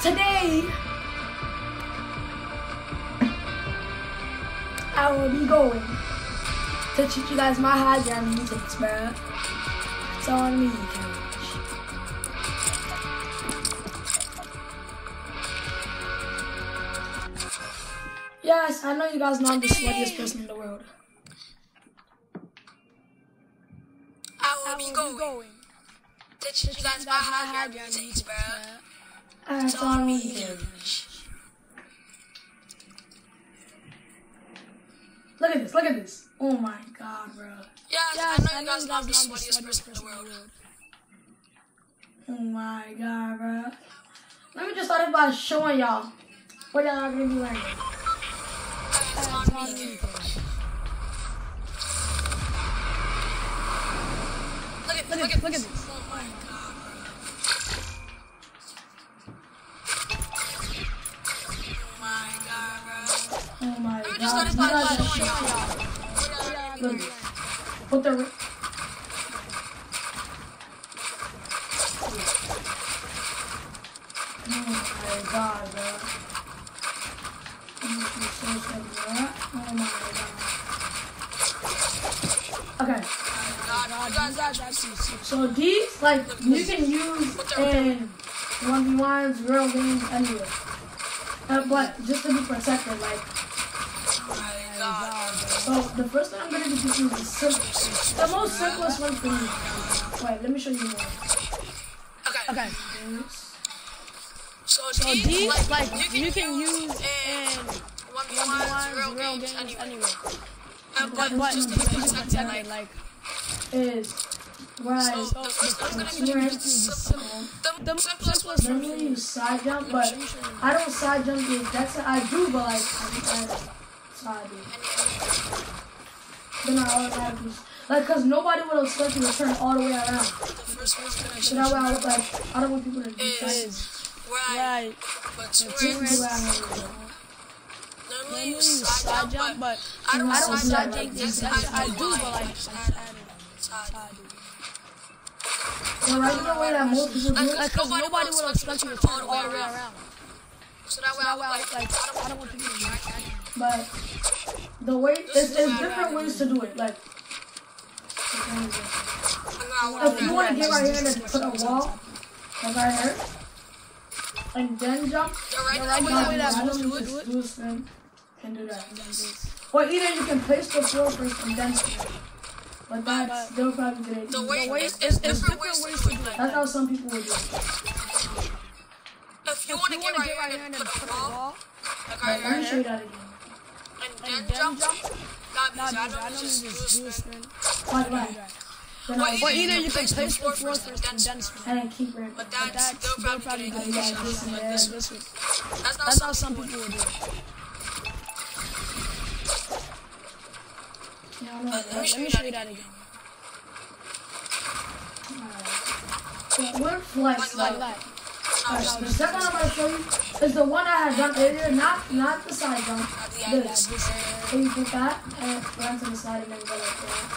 Today, I will be going to teach you guys my high jump musics, bro. It's on me, coach. Yes, I know you guys know I'm the sweatiest person in the world. I will be going to teach you guys my high grab routines, bro. It's on me, coach. Look at this, look at this. Oh my god, bro. Yeah, I know you guys I'm the sweatiest person in the world. Oh my god, bro. Let me just start it by showing y'all what y'all are gonna be learning. It's on me, coach. Look at, look at, look at this. My god, bro. Oh my Let just god. it. What y'all are gonna be Look, put the. Oh my god. Oh my god. Okay. God. So these, like, you can use in 1v1s, real games, anywhere. Uh, but just to be protected, like, Oh my god. so the first one I'm gonna be teaching is the simplest, the most simplest one for me. Wait, let me show you more. Okay. Okay. So, So these, these, like, like, you can, use in in 1v1s, 1v1s, real real games, games, anyway. anyway. Uh, but, But just just to to be be protected, protected, like, like, Is right. so the first one's gonna be Right. simple. The, the simplest one Normally you side jump, but I don't side jump. The exact side I do, but like I just add side it. Then I automatically like because nobody would expect you to turn all the way around. The first one's gonna So that way I look like I don't want people to be is is right, right. but This is towards the way I want it to go. normally You you use side jump, but but I don't side side jump jump. the I, I do, but like, just I add just added side. side. The regular way that most people do it, Like, cause nobody would expect you to turn all the way around. So that way I way, like, I don't want to track that. but the way it's different ways to do it. Like if you want to get right here then put a wall, like right here, and then jump. the regular way that that I most don't people just do a spin and do that. Or either you can place the floor first and then. But that's still probably good. the way The way- it's, it's- it's it's different different ways to do it. That's how some people would do it. if you want to get right get right here here and and then then put put a a wall, wall, like But right let me show you here, and and then then jump, jump, that not means I do I don't don't just do a just spin. spin. Like that. Then Or I Or either you can place the floor first and then spin. spin. and then keep it. But But that's that's still they'll probably probably gonna do get that this way, this. this. That's not That's how some some people people would do it. Yeah, oh, I know. Let me show Let me you show that you that again. again. So we're flex Like like Like that. that. Alright, the second one I'm gonna show you is the one I had done earlier, not not the side jump. At the end, This. this. So you put that and run to the side and then go like that.